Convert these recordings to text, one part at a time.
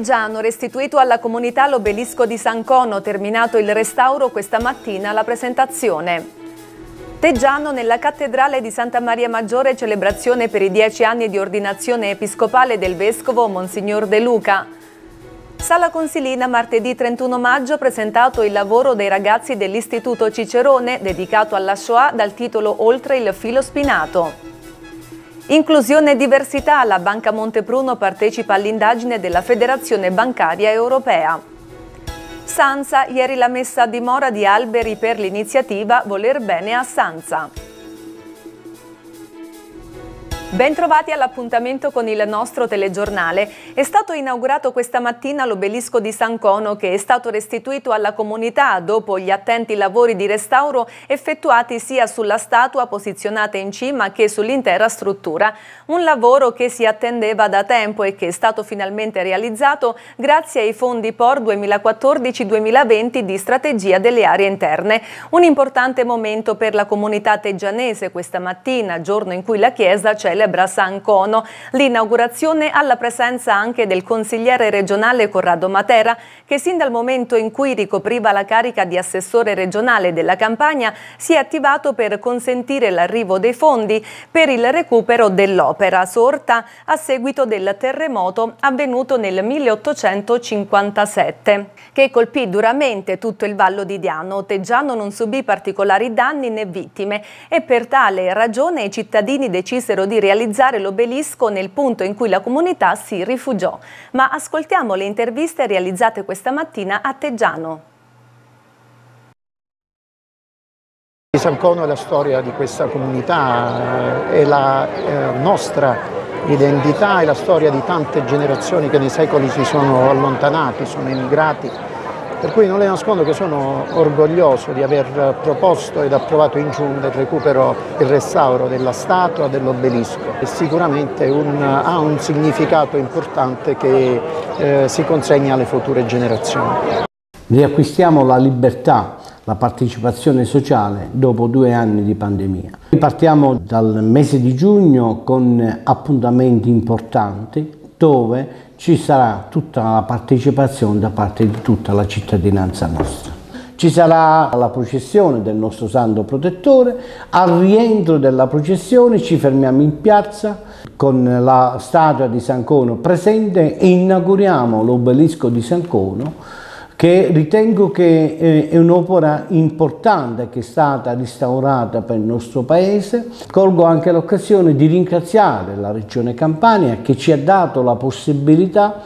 Teggiano, restituito alla comunità l'obelisco di San Cono, terminato il restauro questa mattina la presentazione. Teggiano nella cattedrale di Santa Maria Maggiore celebrazione per i dieci anni di ordinazione episcopale del vescovo Monsignor De Luca. Sala Consilina martedì 31 maggio presentato il lavoro dei ragazzi dell'Istituto Cicerone dedicato alla Shoah dal titolo Oltre il filo spinato. Inclusione e diversità, la Banca Montepruno partecipa all'indagine della Federazione Bancaria Europea. Sanza, ieri la messa a dimora di alberi per l'iniziativa Voler Bene a Sanza. Bentrovati all'appuntamento con il nostro telegiornale. È stato inaugurato questa mattina l'obelisco di San Cono che è stato restituito alla comunità dopo gli attenti lavori di restauro effettuati sia sulla statua posizionata in cima che sull'intera struttura. Un lavoro che si attendeva da tempo e che è stato finalmente realizzato grazie ai fondi POR 2014-2020 di strategia delle aree interne. Un importante momento per la comunità teggianese questa mattina, giorno in cui la Chiesa celebra celebra San Cono. L'inaugurazione alla presenza anche del consigliere regionale Corrado Matera che sin dal momento in cui ricopriva la carica di assessore regionale della campagna si è attivato per consentire l'arrivo dei fondi per il recupero dell'opera sorta a seguito del terremoto avvenuto nel 1857 che colpì duramente tutto il Vallo di Diano. Teggiano non subì particolari danni né vittime e per tale ragione i cittadini decisero di realizzare realizzare l'obelisco nel punto in cui la comunità si rifugiò. Ma ascoltiamo le interviste realizzate questa mattina a Teggiano. San Cono è la storia di questa comunità, è la eh, nostra identità, è la storia di tante generazioni che nei secoli si sono allontanati, sono emigrati per cui non le nascondo che sono orgoglioso di aver proposto ed approvato in giunta il recupero, il restauro della statua, dell'obelisco e sicuramente un, ha un significato importante che eh, si consegna alle future generazioni. Riacquistiamo la libertà, la partecipazione sociale dopo due anni di pandemia. Partiamo dal mese di giugno con appuntamenti importanti dove ci sarà tutta la partecipazione da parte di tutta la cittadinanza nostra. Ci sarà la processione del nostro santo protettore, al rientro della processione ci fermiamo in piazza con la statua di San Cono presente e inauguriamo l'obelisco di San Cono che ritengo che eh, è un'opera importante che è stata restaurata per il nostro paese. Colgo anche l'occasione di ringraziare la Regione Campania che ci ha dato la possibilità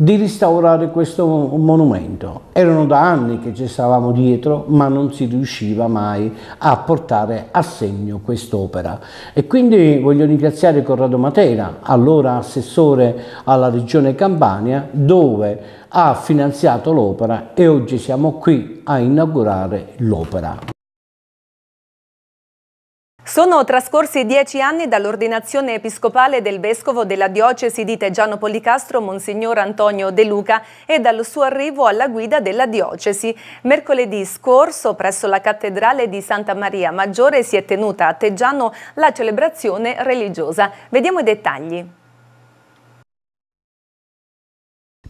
di restaurare questo monumento. Erano da anni che ci stavamo dietro, ma non si riusciva mai a portare a segno quest'opera. E quindi voglio ringraziare Corrado Matera, allora assessore alla Regione Campania, dove ha finanziato l'opera e oggi siamo qui a inaugurare l'opera. Sono trascorsi dieci anni dall'ordinazione episcopale del vescovo della diocesi di Teggiano Policastro, Monsignor Antonio De Luca, e dal suo arrivo alla guida della diocesi. Mercoledì scorso, presso la cattedrale di Santa Maria Maggiore, si è tenuta a Teggiano la celebrazione religiosa. Vediamo i dettagli.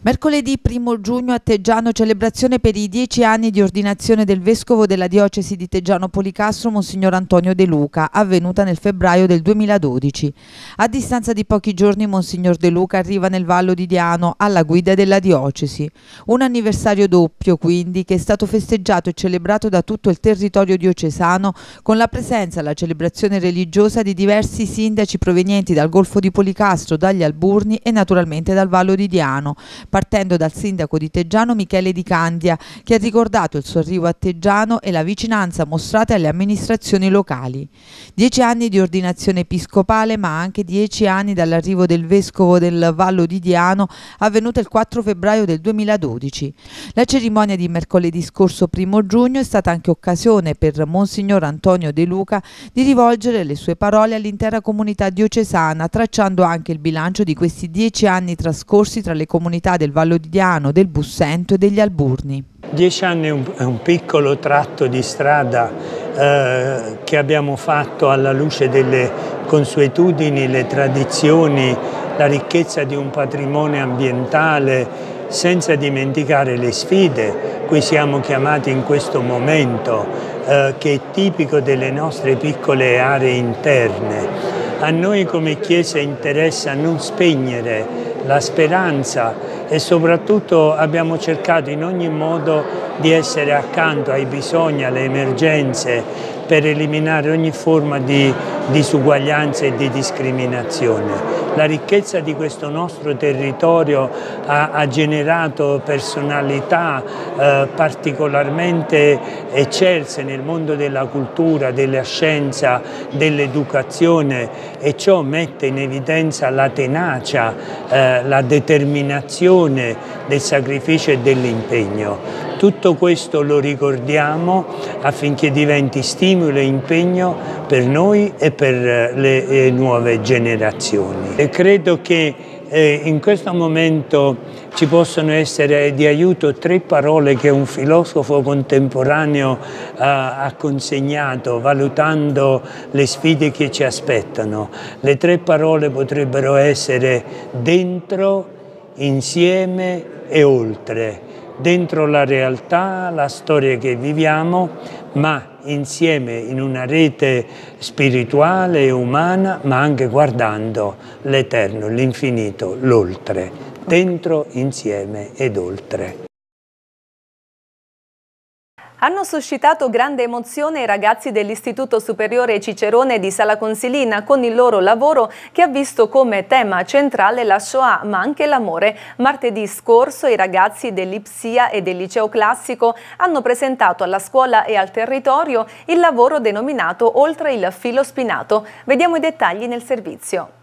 Mercoledì 1 giugno a Teggiano celebrazione per i dieci anni di ordinazione del vescovo della diocesi di Teggiano Policastro, Monsignor Antonio De Luca, avvenuta nel febbraio del 2012. A distanza di pochi giorni Monsignor De Luca arriva nel Vallo di Diano alla guida della diocesi. Un anniversario doppio quindi che è stato festeggiato e celebrato da tutto il territorio diocesano con la presenza alla celebrazione religiosa di diversi sindaci provenienti dal Golfo di Policastro, dagli Alburni e naturalmente dal Vallo di Diano partendo dal sindaco di Teggiano Michele Di Candia, che ha ricordato il suo arrivo a Teggiano e la vicinanza mostrata alle amministrazioni locali. Dieci anni di ordinazione episcopale, ma anche dieci anni dall'arrivo del vescovo del Vallo di Diano, avvenuta il 4 febbraio del 2012. La cerimonia di mercoledì scorso primo giugno è stata anche occasione per Monsignor Antonio De Luca di rivolgere le sue parole all'intera comunità diocesana, tracciando anche il bilancio di questi dieci anni trascorsi tra le comunità del Vallo di Diano, del Bussento e degli Alburni. Dieci anni è un, piccolo tratto di strada eh, che abbiamo fatto alla luce delle consuetudini, le tradizioni, la ricchezza di un patrimonio ambientale, senza dimenticare le sfide cui siamo chiamati in questo momento, eh, che è tipico delle nostre piccole aree interne. A noi come Chiesa interessa non spegnere la speranza e soprattutto abbiamo cercato in ogni modo di essere accanto ai bisogni, alle emergenze, per eliminare ogni forma di disuguaglianza e di discriminazione. La ricchezza di questo nostro territorio ha, ha generato personalità eh, particolarmente eccelse nel mondo della cultura, della scienza, dell'educazione e ciò mette in evidenza la tenacia, eh, la determinazione del sacrificio e dell'impegno. Tutto questo lo ricordiamo affinché diventi stimolo e impegno per noi e per eh, le eh, nuove generazioni. E credo che eh, in questo momento ci possono essere di aiuto tre parole che un filosofo contemporaneo ha consegnato valutando le sfide che ci aspettano. Le tre parole potrebbero essere dentro, insieme e oltre dentro la realtà, la storia che viviamo, ma insieme in una rete spirituale e umana, ma anche guardando l'eterno, l'infinito, l'oltre, dentro, insieme ed oltre. Hanno suscitato grande emozione i ragazzi dell'Istituto Superiore Cicerone di Sala Consilina con il loro lavoro che ha visto come tema centrale la Shoah ma anche l'amore. Martedì scorso i ragazzi dell'Ipsia e del Liceo Classico hanno presentato alla scuola e al territorio il lavoro denominato Oltre il filo spinato. Vediamo i dettagli nel servizio.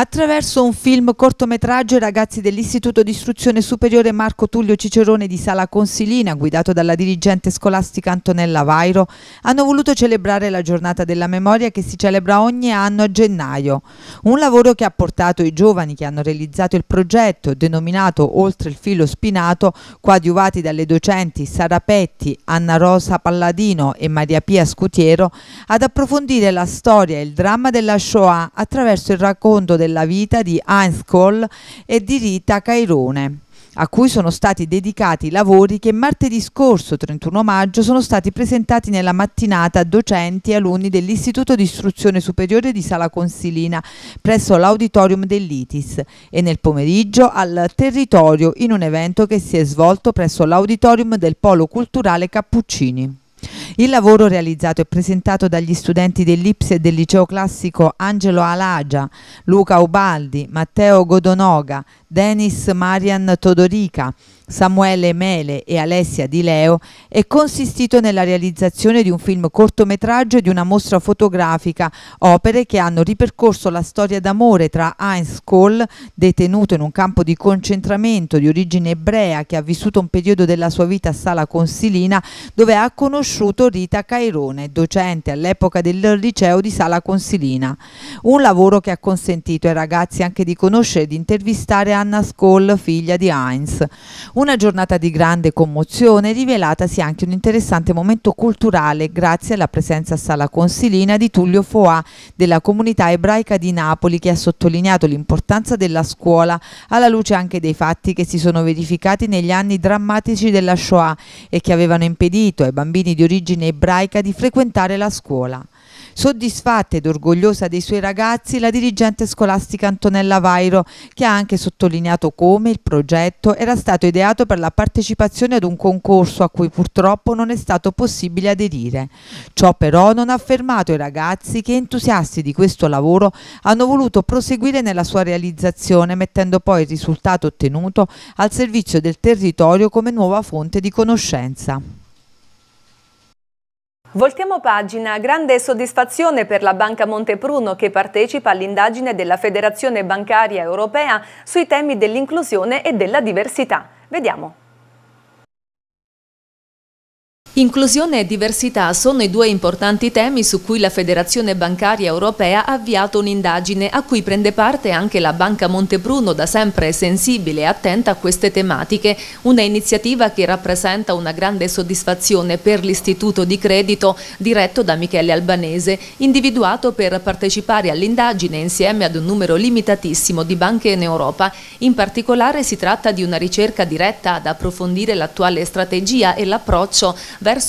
Attraverso un film cortometraggio i ragazzi dell'Istituto di Istruzione Superiore Marco Tullio Cicerone di Sala Consilina, guidato dalla dirigente scolastica Antonella Vairo, hanno voluto celebrare la giornata della memoria che si celebra ogni anno a gennaio. Un lavoro che ha portato i giovani che hanno realizzato il progetto, denominato Oltre il filo spinato, coadiuvati dalle docenti Sara Petti, Anna Rosa Palladino e Maria Pia Scutiero, ad approfondire la storia e il dramma della Shoah attraverso il racconto del della vita di Heinz Kohl e di Rita Cairone a cui sono stati dedicati lavori che martedì scorso, 31 maggio, sono stati presentati nella mattinata a docenti e alunni dell'Istituto di Istruzione Superiore di Sala Consilina presso l'auditorium dell'ITIS e nel pomeriggio al territorio in un evento che si è svolto presso l'auditorium del Polo Culturale Cappuccini. Il lavoro realizzato e presentato dagli studenti dell'Ips e del liceo classico Angelo Alagia, Luca Ubaldi, Matteo Godonoga, Denis Marian Todorica, Samuele Mele e Alessia Di Leo è consistito nella realizzazione di un film cortometraggio e di una mostra fotografica, opere che hanno ripercorso la storia d'amore tra Heinz Kohl, detenuto in un campo di concentramento di origine ebrea che ha vissuto un periodo della sua vita a Sala Consilina, dove ha conosciuto Rita Cairone, docente all'epoca del liceo di Sala Consilina. Un lavoro che ha consentito ai ragazzi anche di conoscere e di intervistare Anna Skoll, figlia di Heinz. Una giornata di grande commozione rivelatasi anche un interessante momento culturale grazie alla presenza a Sala Consilina di Tullio Foà della comunità ebraica di Napoli che ha sottolineato l'importanza della scuola alla luce anche dei fatti che si sono verificati negli anni drammatici della Shoah e che avevano impedito ai bambini di origine ebraica di frequentare la scuola. Soddisfatta ed orgogliosa dei suoi ragazzi, la dirigente scolastica Antonella Vairo, che ha anche sottolineato come il progetto era stato ideato per la partecipazione ad un concorso a cui purtroppo non è stato possibile aderire. Ciò però non ha fermato i ragazzi che, entusiasti di questo lavoro, hanno voluto proseguire nella sua realizzazione, mettendo poi il risultato ottenuto al servizio del territorio come nuova fonte di conoscenza. Voltiamo pagina, grande soddisfazione per la Banca Montepruno che partecipa all'indagine della Federazione Bancaria Europea sui temi dell'inclusione e della diversità. Vediamo. Inclusione e diversità sono i due importanti temi su cui la Federazione Bancaria Europea ha avviato un'indagine a cui prende parte anche la Banca Montepruno, da sempre sensibile e attenta a queste tematiche, una iniziativa che rappresenta una grande soddisfazione per l'istituto di credito diretto da Michele Albanese, individuato per partecipare all'indagine insieme ad un numero limitatissimo di banche in Europa. In particolare si tratta di una ricerca diretta ad approfondire l'attuale strategia e l'approccio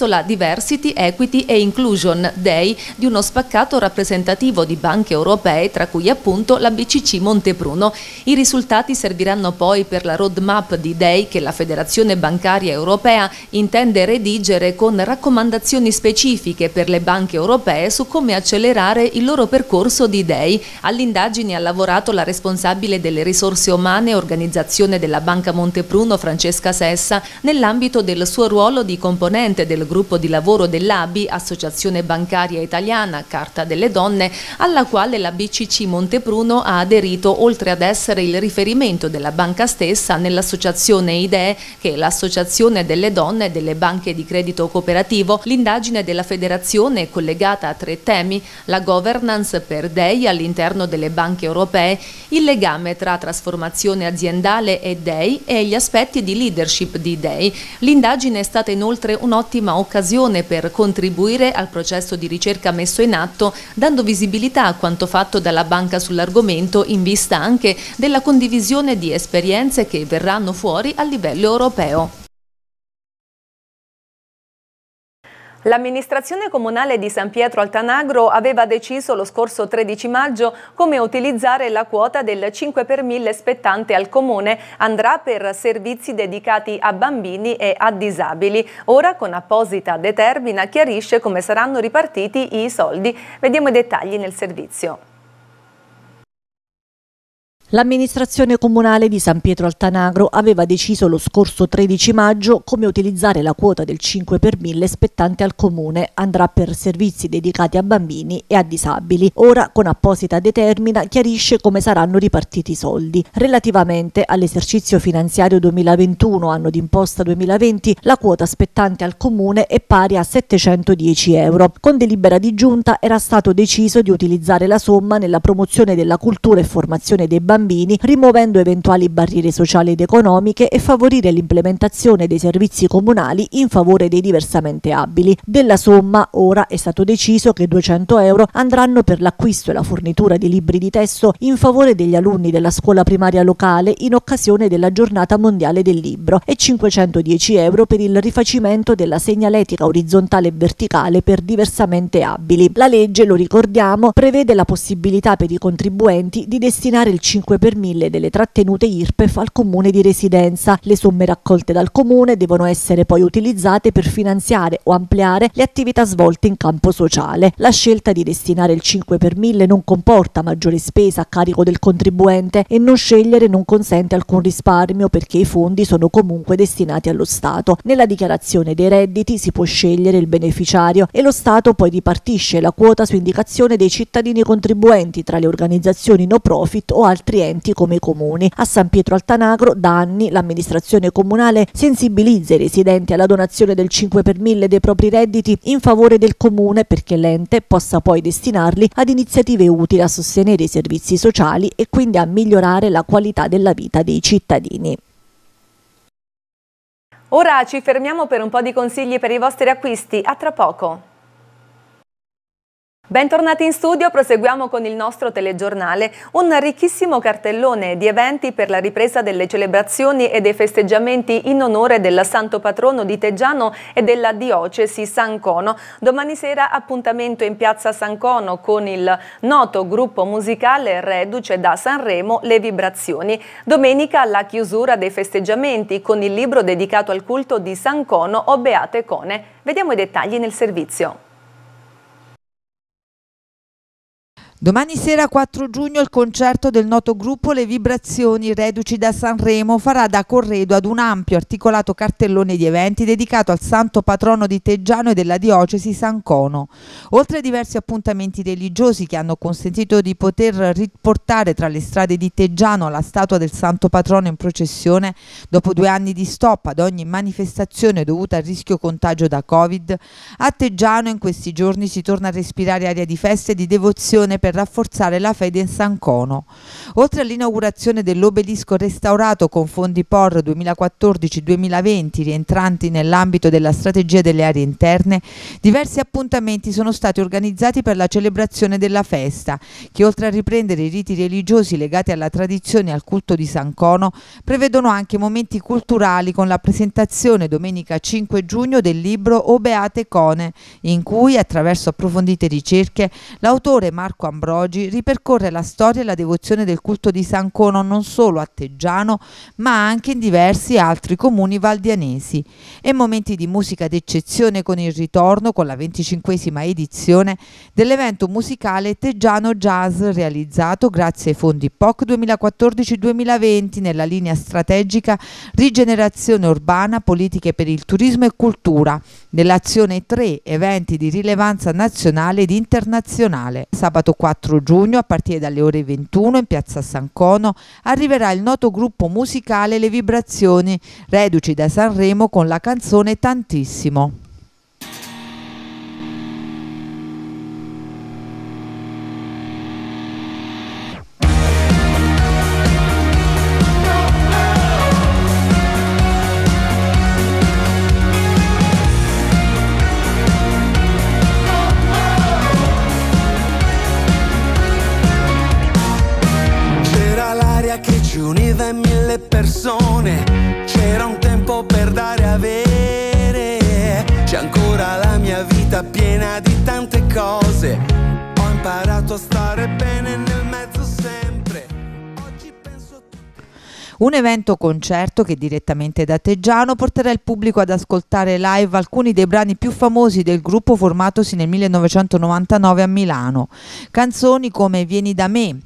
la Diversity, Equity e Inclusion Day di uno spaccato rappresentativo di banche europee, tra cui appunto la BCC Montepruno. I risultati serviranno poi per la roadmap di Day che la Federazione Bancaria Europea intende redigere con raccomandazioni specifiche per le banche europee su come accelerare il loro percorso di Day. All'indagine ha lavorato la responsabile delle risorse umane e organizzazione della Banca Montepruno, Francesca Sessa, nell'ambito del suo ruolo di componente del gruppo di lavoro dell'ABI, Associazione Bancaria Italiana, Carta delle Donne, alla quale la BCC Montepruno ha aderito oltre ad essere il riferimento della banca stessa nell'associazione IDEE, che è l'associazione delle donne delle banche di credito cooperativo. L'indagine della federazione è collegata a tre temi, la governance per DEI all'interno delle banche europee, il legame tra trasformazione aziendale e DEI e gli aspetti di leadership di DEI. L'indagine è stata inoltre un'ottima un'ottima occasione per contribuire al processo di ricerca messo in atto, dando visibilità a quanto fatto dalla banca sull'argomento in vista anche della condivisione di esperienze che verranno fuori a livello europeo. L'amministrazione comunale di San Pietro Altanagro aveva deciso lo scorso 13 maggio come utilizzare la quota del 5 per 1000 spettante al comune andrà per servizi dedicati a bambini e a disabili. Ora con apposita determina chiarisce come saranno ripartiti i soldi. Vediamo i dettagli nel servizio. L'amministrazione comunale di San Pietro Altanagro aveva deciso lo scorso 13 maggio come utilizzare la quota del 5 per 1000 spettante al comune. Andrà per servizi dedicati a bambini e a disabili. Ora, con apposita determina, chiarisce come saranno ripartiti i soldi. Relativamente all'esercizio finanziario 2021, anno d'imposta 2020, la quota spettante al comune è pari a 710 euro. Con delibera di giunta era stato deciso di utilizzare la somma nella promozione della cultura e formazione dei bambini bambini, rimuovendo eventuali barriere sociali ed economiche e favorire l'implementazione dei servizi comunali in favore dei diversamente abili. Della somma ora è stato deciso che 200 euro andranno per l'acquisto e la fornitura di libri di testo in favore degli alunni della scuola primaria locale in occasione della giornata mondiale del libro e 510 euro per il rifacimento della segnaletica orizzontale e verticale per diversamente abili. La legge, lo ricordiamo, prevede la possibilità per i contribuenti di destinare il 5 5 per 1000 delle trattenute IRPEF al comune di residenza. Le somme raccolte dal comune devono essere poi utilizzate per finanziare o ampliare le attività svolte in campo sociale. La scelta di destinare il 5 per 1000 non comporta maggiore spesa a carico del contribuente e non scegliere non consente alcun risparmio perché i fondi sono comunque destinati allo Stato. Nella dichiarazione dei redditi si può scegliere il beneficiario e lo Stato poi ripartisce la quota su indicazione dei cittadini contribuenti tra le organizzazioni no profit o altri enti come i comuni. A San Pietro Altanagro da anni l'amministrazione comunale sensibilizza i residenti alla donazione del 5 per 1000 dei propri redditi in favore del comune perché l'ente possa poi destinarli ad iniziative utili a sostenere i servizi sociali e quindi a migliorare la qualità della vita dei cittadini. Ora ci fermiamo per un po' di consigli per i vostri acquisti. A tra poco. Bentornati in studio, proseguiamo con il nostro telegiornale, un ricchissimo cartellone di eventi per la ripresa delle celebrazioni e dei festeggiamenti in onore del santo patrono di Teggiano e della diocesi San Cono. Domani sera appuntamento in piazza San Cono con il noto gruppo musicale reduce da Sanremo Le Vibrazioni. Domenica la chiusura dei festeggiamenti con il libro dedicato al culto di San Cono o Beate Cone. Vediamo i dettagli nel servizio. Domani sera 4 giugno il concerto del noto gruppo Le Vibrazioni Reduci da Sanremo farà da corredo ad un ampio articolato cartellone di eventi dedicato al santo patrono di Teggiano e della diocesi San Cono. Oltre a diversi appuntamenti religiosi che hanno consentito di poter riportare tra le strade di Teggiano la statua del santo patrono in processione, dopo due anni di stop ad ogni manifestazione dovuta al rischio contagio da Covid, a Teggiano in questi giorni si torna a respirare aria di festa e di devozione per per rafforzare la fede in San Cono. Oltre all'inaugurazione dell'obelisco restaurato con fondi POR 2014-2020 rientranti nell'ambito della strategia delle aree interne, diversi appuntamenti sono stati organizzati per la celebrazione della festa, che oltre a riprendere i riti religiosi legati alla tradizione e al culto di San Cono, prevedono anche momenti culturali con la presentazione domenica 5 giugno del libro O Beate Cone, in cui, attraverso approfondite ricerche, l'autore Marco Ambrosi Ambrogi ripercorre la storia e la devozione del culto di San Cono non solo a Teggiano ma anche in diversi altri comuni valdianesi e momenti di musica d'eccezione con il ritorno con la venticinquesima edizione dell'evento musicale Teggiano Jazz realizzato grazie ai fondi POC 2014-2020 nella linea strategica Rigenerazione urbana, politiche per il turismo e cultura nell'azione 3 eventi di rilevanza nazionale ed internazionale. Sabato 4 4 giugno a partire dalle ore 21 in piazza San Cono arriverà il noto gruppo musicale Le Vibrazioni, reduci da Sanremo con la canzone Tantissimo. Un evento concerto che direttamente da Teggiano porterà il pubblico ad ascoltare live alcuni dei brani più famosi del gruppo formatosi nel 1999 a Milano. Canzoni come Vieni da me,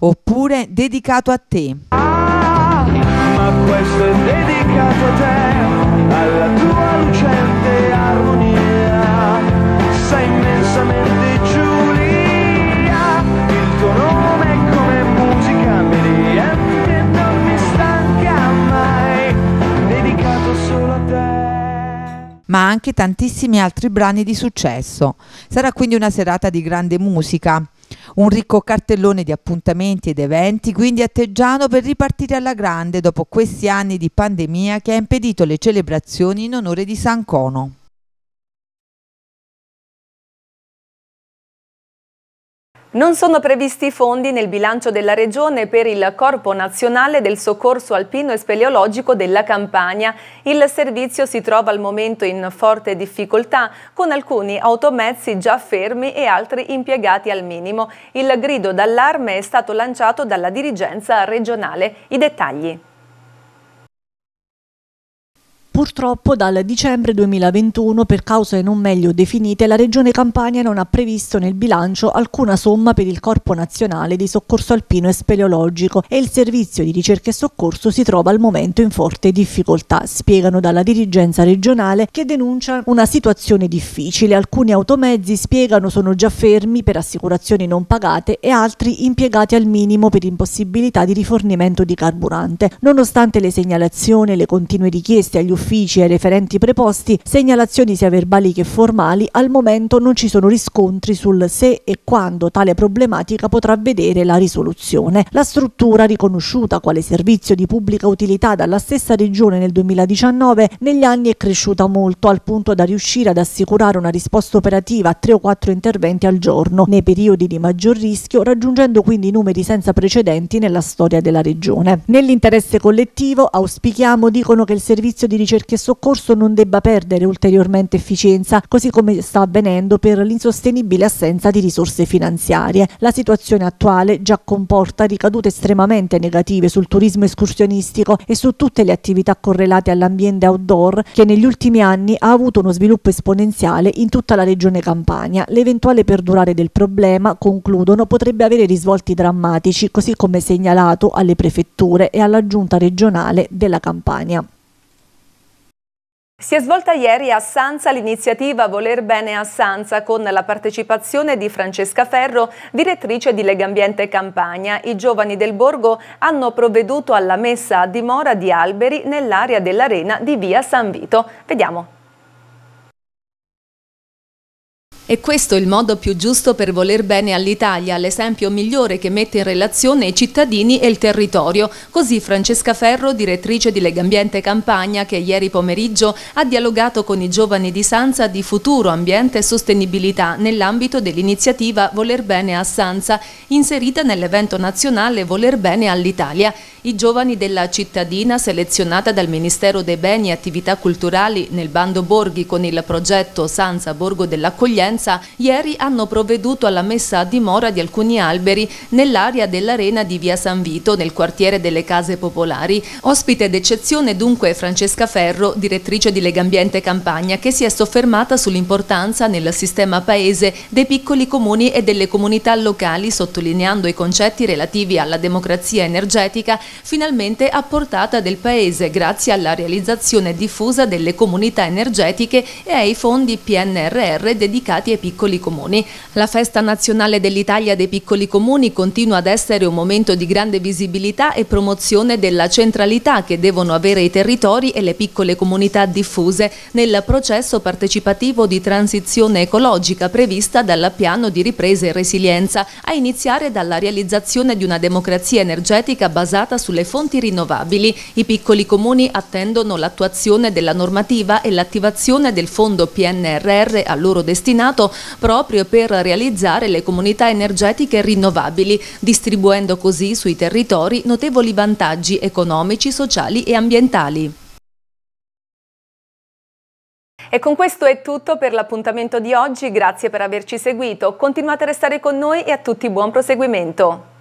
oppure dedicato a te. Ah, ma questo è dedicato a te, alla tua lucente Ma anche tantissimi altri brani di successo. Sarà quindi una serata di grande musica un ricco cartellone di appuntamenti ed eventi quindi atteggiano per ripartire alla grande dopo questi anni di pandemia che ha impedito le celebrazioni in onore di San Cono. Non sono previsti fondi nel bilancio della Regione per il Corpo Nazionale del Soccorso Alpino e Speleologico della Campania. Il servizio si trova al momento in forte difficoltà, con alcuni automezzi già fermi e altri impiegati al minimo. Il grido d'allarme è stato lanciato dalla dirigenza regionale. I dettagli. Purtroppo dal dicembre 2021, per cause non meglio definite, la Regione Campania non ha previsto nel bilancio alcuna somma per il Corpo Nazionale di Soccorso Alpino e Speleologico e il servizio di ricerca e soccorso si trova al momento in forte difficoltà, spiegano dalla dirigenza regionale che denuncia una situazione difficile. Alcuni automezzi, spiegano, sono già fermi per assicurazioni non pagate e altri impiegati al minimo per impossibilità di rifornimento di carburante. Nonostante le segnalazioni e le continue richieste agli uffici uffici e referenti preposti, segnalazioni sia verbali che formali, al momento non ci sono riscontri sul se e quando tale problematica potrà vedere la risoluzione. La struttura, riconosciuta quale servizio di pubblica utilità dalla stessa regione nel 2019, negli anni è cresciuta molto al punto da riuscire ad assicurare una risposta operativa a tre o quattro interventi al giorno, nei periodi di maggior rischio, raggiungendo quindi numeri senza precedenti nella storia della regione. Nell'interesse collettivo auspichiamo, dicono che il servizio di ricerca e soccorso non debba perdere ulteriormente efficienza, così come sta avvenendo per l'insostenibile assenza di risorse finanziarie. La situazione attuale già comporta ricadute estremamente negative sul turismo escursionistico e su tutte le attività correlate all'ambiente outdoor che negli ultimi anni ha avuto uno sviluppo esponenziale in tutta la regione Campania. L'eventuale perdurare del problema, concludono, potrebbe avere risvolti drammatici, così come segnalato alle prefetture e alla giunta regionale della Campania. Si è svolta ieri a Sanza l'iniziativa Voler Bene a Sanza con la partecipazione di Francesca Ferro, direttrice di Legambiente Campania. I giovani del borgo hanno provveduto alla messa a dimora di alberi nell'area dell'arena di via San Vito. Vediamo. E questo è il modo più giusto per voler bene all'Italia, l'esempio migliore che mette in relazione i cittadini e il territorio. Così Francesca Ferro, direttrice di Legambiente Campagna, che ieri pomeriggio ha dialogato con i giovani di Sanza di futuro, ambiente e sostenibilità nell'ambito dell'iniziativa Voler bene a Sanza, inserita nell'evento nazionale Voler bene all'Italia. I giovani della cittadina, selezionata dal Ministero dei Beni e Attività Culturali nel bando Borghi con il progetto Sanza Borgo dell'Accoglienza, ieri hanno provveduto alla messa a dimora di alcuni alberi nell'area dell'arena di Via San Vito, nel quartiere delle Case Popolari. Ospite d'eccezione dunque Francesca Ferro, direttrice di Legambiente Campagna, che si è soffermata sull'importanza nel sistema paese dei piccoli comuni e delle comunità locali, sottolineando i concetti relativi alla democrazia energetica finalmente a portata del Paese grazie alla realizzazione diffusa delle comunità energetiche e ai fondi PNRR dedicati ai piccoli comuni. La Festa Nazionale dell'Italia dei Piccoli Comuni continua ad essere un momento di grande visibilità e promozione della centralità che devono avere i territori e le piccole comunità diffuse nel processo partecipativo di transizione ecologica prevista dal piano di ripresa e resilienza, a iniziare dalla realizzazione di una democrazia energetica basata sulle fonti rinnovabili. I piccoli comuni attendono l'attuazione della normativa e l'attivazione del fondo PNRR a loro destinato proprio per realizzare le comunità energetiche rinnovabili, distribuendo così sui territori notevoli vantaggi economici, sociali e ambientali. E con questo è tutto per l'appuntamento di oggi, grazie per averci seguito, continuate a restare con noi e a tutti buon proseguimento.